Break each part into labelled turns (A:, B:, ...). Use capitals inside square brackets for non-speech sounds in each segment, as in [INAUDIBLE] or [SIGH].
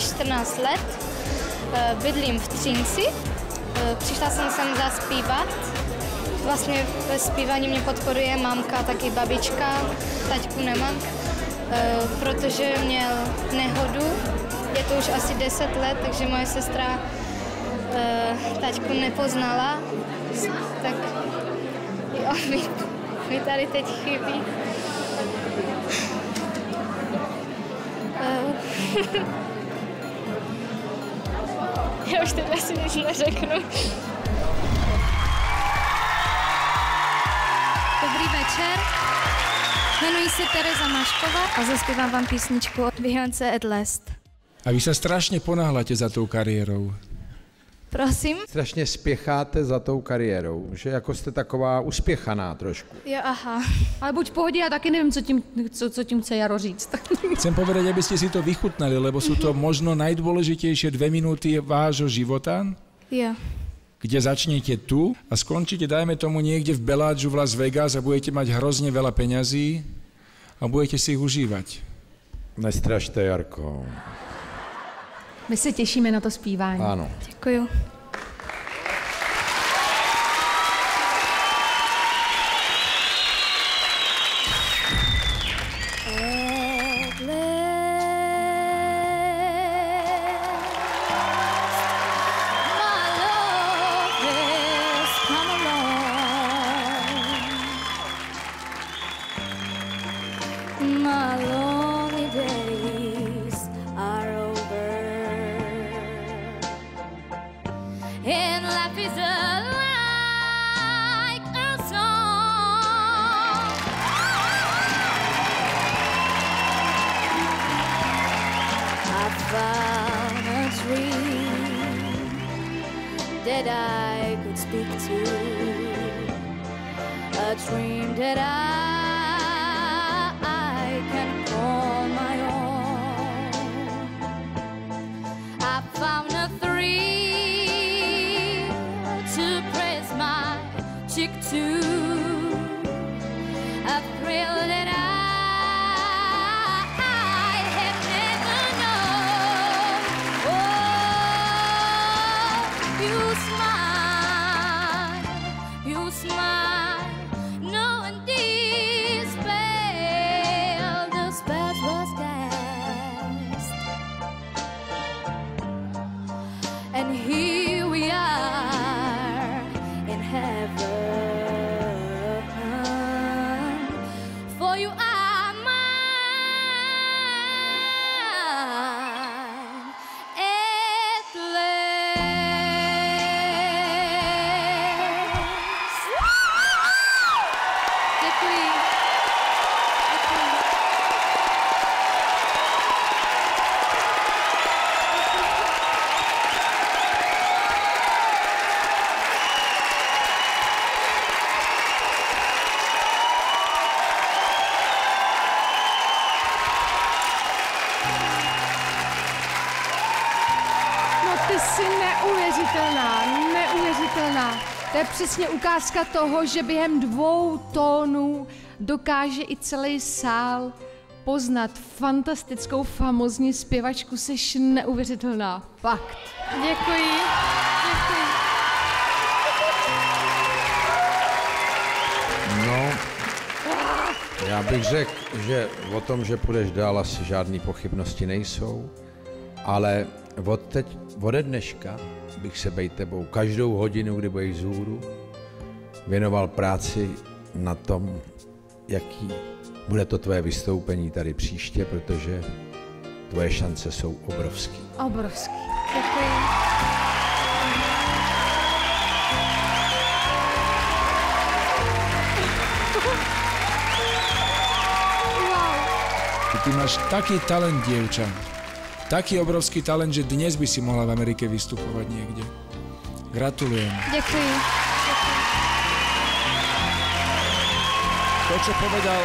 A: mi 14 let, eh, bydlím v Třínci. Eh, Přišla jsem sem zaspívat. Vlastně ve zpívání mě podporuje mamka, taky babička, taťku nemám, eh, protože měl nehodu. Je to už asi 10 let, takže moje sestra taťku nepoznala, tak on [LAUGHS] mi, mi tady teď chybí. [LAUGHS] Já už teď asi nic neřeknu.
B: Dobrý večer. Jmenuji se Tereza Maškova a zaspívám vám písničku od Beyoncé at Last.
C: A vy sa strašne ponáhľate za tou kariérou.
B: Prosím?
D: Strašně spěcháte za tou kariérou, že jako jste taková uspěchaná trošku.
B: Jo, aha.
E: Ale buď v pohodě, já taky nevím, co tím, co, co tím chce Jaro říct.
C: Chcem povedať, aby ste si to vychutnali, lebo sú to možno najdôležitejšie dve minúty vášho života,
B: Jo.
C: kde začnete tu a skončíte, dajme tomu, niekde v Beláču v Las Vegas a budete mať hrozne veľa peňazí a budete si ich užívať.
D: Nestrašte, Jarko.
E: My se těšíme na to zpívání.
D: Ano.
B: Děkuju.
A: My lonely that I could speak to. A dream that I, I can call my own. I found a thrill to press my cheek to.
E: Jsi neuvěřitelná, neuvěřitelná. To je přesně ukázka toho, že během dvou tónů dokáže i celý sál poznat fantastickou famozní zpěvačku. Jsi neuvěřitelná, fakt.
B: Děkuji. Děkuji.
D: No, já bych řekl, že o tom, že půjdeš dál, asi žádné pochybnosti nejsou, ale od teď, ode dneška bych se bej tebou každou hodinu, kdy budeš vzhůru, věnoval práci na tom, jaký bude to tvoje vystoupení tady příště, protože tvoje šance jsou obrovské.
E: Obrovský.
B: Děkuji.
C: Ty máš taký talent, dievča. Taký obrovský talent, že dnes by si mohla v Amerike vystupovať niekde. Gratulujem.
B: Děkuji.
C: To, čo povedal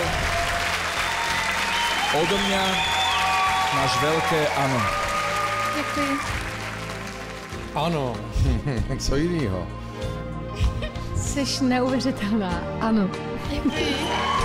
C: odo mňa, máš veľké áno.
B: Děkuji.
D: Ano, [LAUGHS] co jiného?
E: Jsi neuvěřitelná, ano.
B: Děkuji.